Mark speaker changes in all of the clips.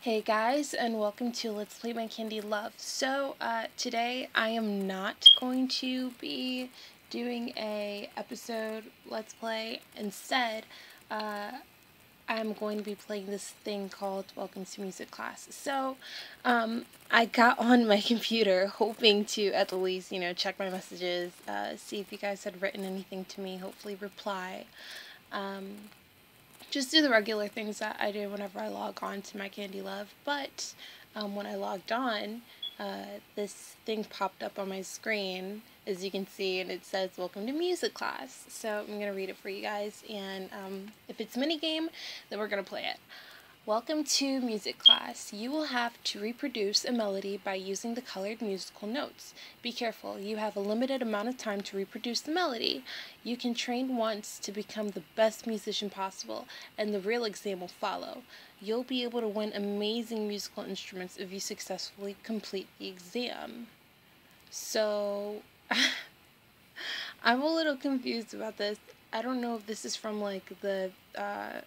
Speaker 1: Hey guys, and welcome to Let's Play My Candy Love. So, uh, today I am not going to be doing a episode Let's Play. Instead, uh, I'm going to be playing this thing called Welcome to Music Class. So, um, I got on my computer hoping to at the least, you know, check my messages, uh, see if you guys had written anything to me, hopefully reply. Um, just do the regular things that I do whenever I log on to my Candy Love. But um, when I logged on, uh, this thing popped up on my screen, as you can see, and it says, Welcome to Music Class. So I'm going to read it for you guys, and um, if it's minigame, then we're going to play it. Welcome to music class. You will have to reproduce a melody by using the colored musical notes. Be careful, you have a limited amount of time to reproduce the melody. You can train once to become the best musician possible, and the real exam will follow. You'll be able to win amazing musical instruments if you successfully complete the exam. So, I'm a little confused about this. I don't know if this is from like the uh,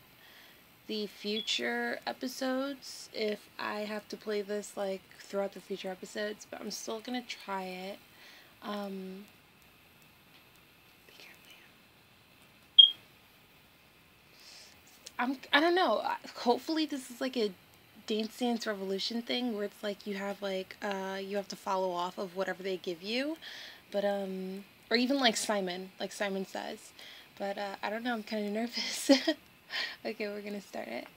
Speaker 1: the future episodes if I have to play this like throughout the future episodes, but I'm still gonna try it. Um, I'm I don't know. Hopefully this is like a Dance Dance Revolution thing where it's like you have like uh you have to follow off of whatever they give you, but um or even like Simon, like Simon says. But uh, I don't know. I'm kind of nervous. okay, we're gonna start it.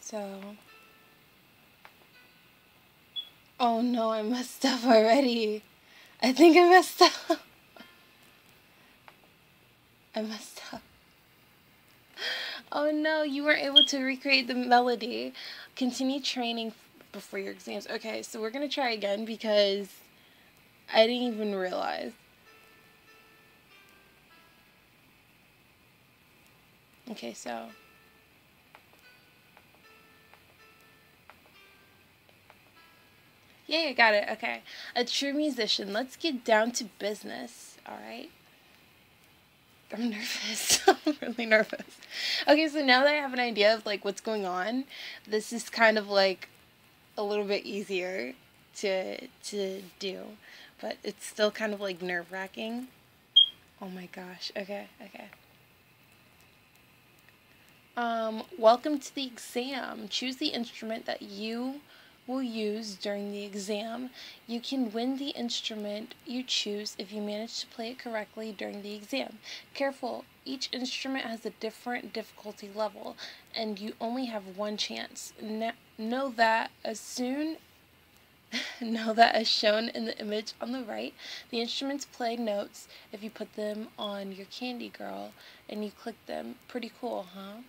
Speaker 1: So. Oh no, I messed up already. I think I messed up. I messed up. Oh no, you weren't able to recreate the melody. Continue training before your exams. Okay, so we're gonna try again because I didn't even realize. Okay, so. Yeah, I got it. Okay. A true musician. Let's get down to business. All right. I'm nervous. I'm really nervous. Okay, so now that I have an idea of like what's going on, this is kind of like a little bit easier to to do but it's still kind of like nerve wracking. Oh my gosh. Okay, okay. Um, welcome to the exam. Choose the instrument that you will use during the exam. You can win the instrument you choose if you manage to play it correctly during the exam. Careful, each instrument has a different difficulty level, and you only have one chance. know that as soon know that as shown in the image on the right, the instruments play notes if you put them on your Candy Girl and you click them. Pretty cool, huh?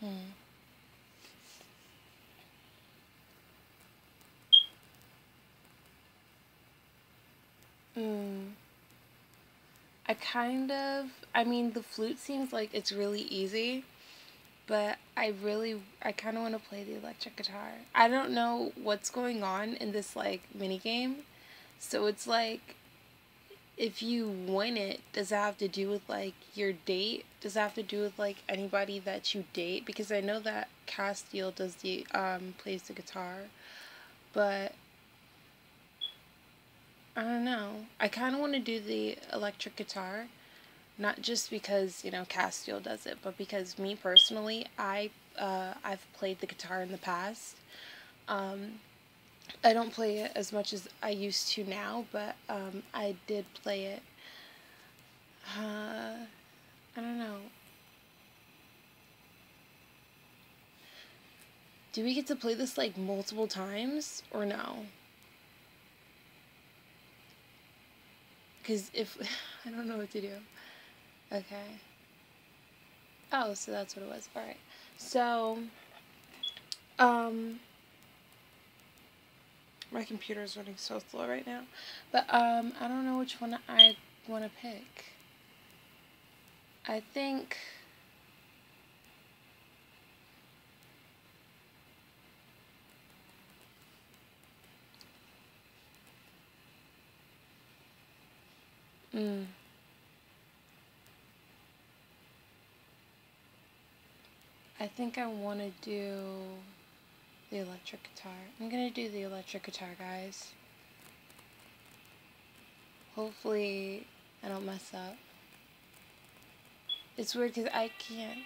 Speaker 1: Hmm. Hmm. I kind of, I mean, the flute seems like it's really easy but I really I kind of want to play the electric guitar. I don't know what's going on in this like mini game. So it's like if you win it, does it have to do with like your date? Does it have to do with like anybody that you date? Because I know that Castiel does the um plays the guitar, but I don't know. I kind of want to do the electric guitar not just because you know Castiel does it, but because me personally, I uh, I've played the guitar in the past. Um, I don't play it as much as I used to now, but um, I did play it. Uh, I don't know. Do we get to play this like multiple times or no? Because if I don't know what to do. Okay. Oh, so that's what it was. Alright. So, um, my computer is running so slow right now. But, um, I don't know which one I want to pick. I think... Mm. I think I want to do the electric guitar. I'm going to do the electric guitar, guys. Hopefully, I don't mess up. It's weird because I can't.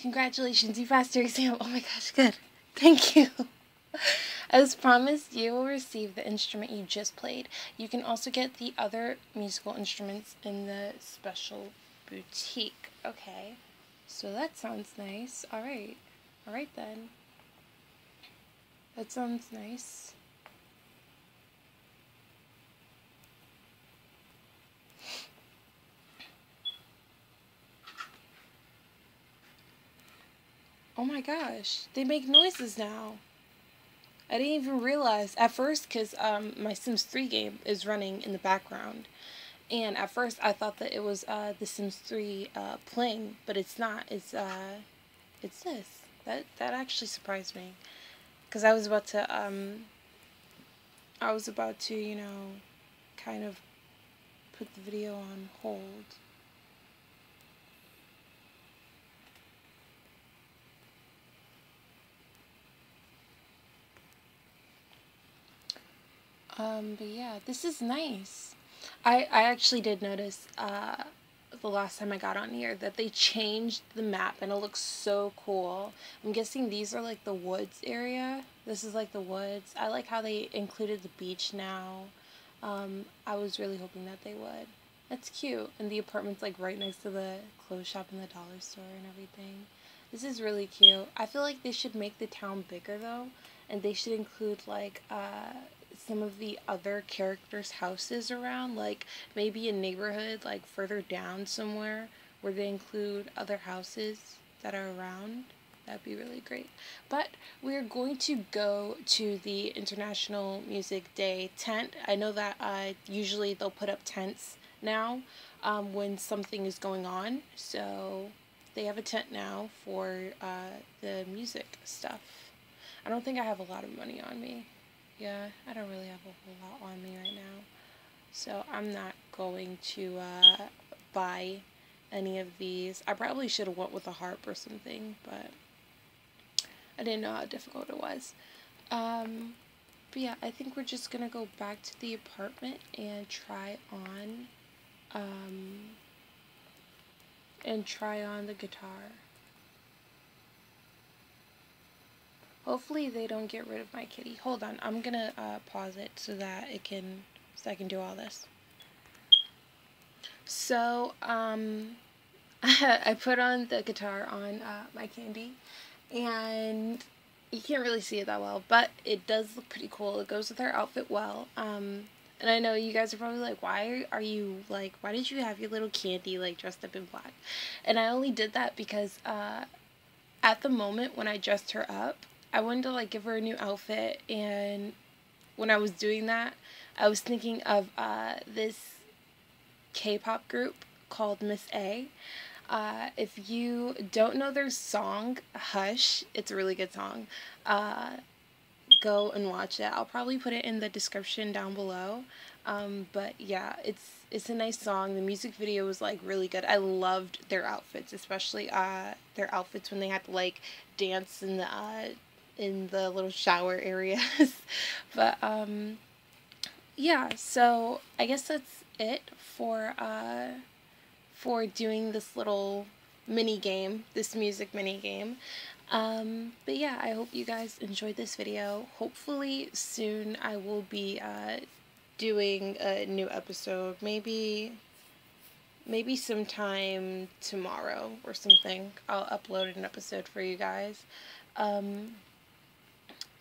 Speaker 1: Congratulations, you passed your exam. Oh my gosh, good. Thank you. As promised, you will receive the instrument you just played. You can also get the other musical instruments in the special boutique. Okay, so that sounds nice. Alright, alright then. That sounds nice. Oh my gosh, they make noises now. I didn't even realize at first because um, my Sims 3 game is running in the background. And at first I thought that it was uh, the Sims 3 uh, playing, but it's not. It's uh, it's this. That that actually surprised me, because I was about to um. I was about to you know, kind of put the video on hold. Um, but yeah, this is nice. I, I actually did notice uh, the last time I got on here that they changed the map and it looks so cool. I'm guessing these are like the woods area. This is like the woods. I like how they included the beach now. Um, I was really hoping that they would. That's cute. And the apartment's like right next to the clothes shop and the dollar store and everything. This is really cute. I feel like they should make the town bigger though. And they should include like uh, some of the other characters' houses around, like maybe a neighborhood like further down somewhere where they include other houses that are around. That'd be really great. But we're going to go to the International Music Day tent. I know that uh, usually they'll put up tents now um, when something is going on. So they have a tent now for uh, the music stuff. I don't think I have a lot of money on me yeah, I don't really have a whole lot on me right now. So I'm not going to uh, buy any of these. I probably should have went with a harp or something, but I didn't know how difficult it was. Um, but yeah, I think we're just going to go back to the apartment and try on, um, and try on the guitar. Hopefully they don't get rid of my kitty. Hold on, I'm gonna uh, pause it so that it can, so I can do all this. So, um, I put on the guitar on uh, my candy, and you can't really see it that well, but it does look pretty cool. It goes with her outfit well. Um, and I know you guys are probably like, why are you, like, why did you have your little candy, like, dressed up in black? And I only did that because, uh, at the moment when I dressed her up, I wanted to like give her a new outfit and when I was doing that, I was thinking of uh, this K-pop group called Miss A. Uh, if you don't know their song, Hush, it's a really good song. Uh, go and watch it. I'll probably put it in the description down below. Um, but yeah, it's it's a nice song. The music video was like really good. I loved their outfits, especially uh, their outfits when they had to like dance in the uh, in the little shower areas. but um yeah, so I guess that's it for uh for doing this little mini game, this music mini game. Um, but yeah, I hope you guys enjoyed this video. Hopefully soon I will be uh, doing a new episode. Maybe maybe sometime tomorrow or something. I'll upload an episode for you guys. Um,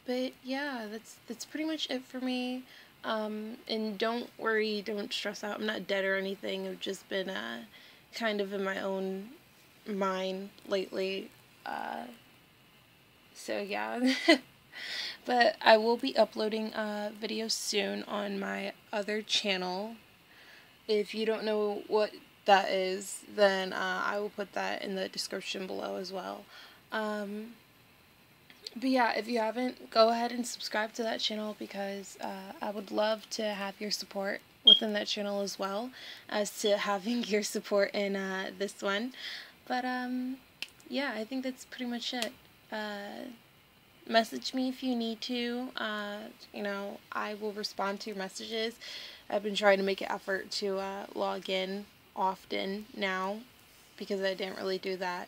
Speaker 1: but yeah, that's that's pretty much it for me. Um, and don't worry, don't stress out. I'm not dead or anything. I've just been uh, kind of in my own mind lately. Uh, so yeah. but I will be uploading a video soon on my other channel. If you don't know what that is, then uh, I will put that in the description below as well. Um, but yeah, if you haven't, go ahead and subscribe to that channel because uh, I would love to have your support within that channel as well as to having your support in uh, this one. But um, yeah, I think that's pretty much it. Uh, message me if you need to. Uh, you know, I will respond to your messages. I've been trying to make an effort to uh, log in often now because I didn't really do that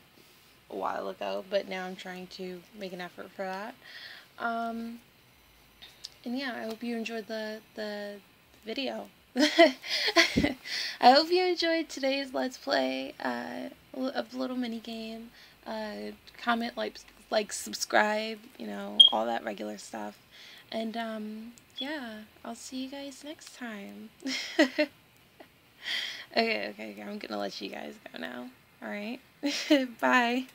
Speaker 1: a while ago, but now I'm trying to make an effort for that. Um, and yeah, I hope you enjoyed the, the video. I hope you enjoyed today's Let's Play uh, of Little Mini Game. Uh, comment, like, like, subscribe, you know, all that regular stuff. And, um, yeah, I'll see you guys next time. okay, okay, okay, I'm gonna let you guys go now. Alright? Bye.